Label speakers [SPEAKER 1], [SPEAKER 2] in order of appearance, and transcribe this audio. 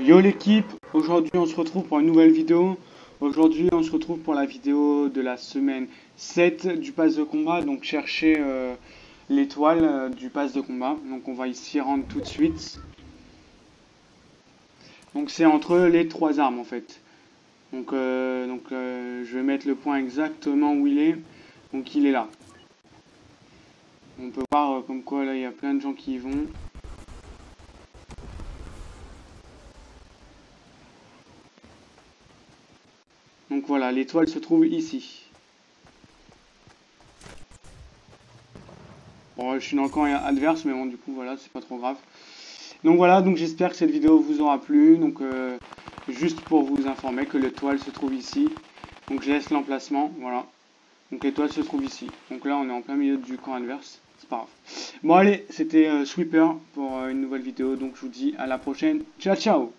[SPEAKER 1] Yo l'équipe, aujourd'hui on se retrouve pour une nouvelle vidéo. Aujourd'hui on se retrouve pour la vidéo de la semaine 7 du pass de combat. Donc chercher euh, l'étoile euh, du pass de combat. Donc on va ici rendre tout de suite. Donc c'est entre les trois armes en fait. Donc, euh, donc euh, vais mettre le point exactement où il est. Donc il est là. On peut voir euh, comme quoi là il y a plein de gens qui y vont. Donc voilà, l'étoile se trouve ici. Bon, je suis dans le camp adverse, mais bon, du coup, voilà, c'est pas trop grave. Donc voilà, donc j'espère que cette vidéo vous aura plu. Donc, euh, juste pour vous informer que l'étoile se trouve ici. Donc je laisse l'emplacement, voilà. Donc l'étoile se trouve ici. Donc là, on est en plein milieu du camp adverse. C'est pas grave. Bon, allez, c'était euh, Sweeper pour euh, une nouvelle vidéo. Donc je vous dis à la prochaine. Ciao, ciao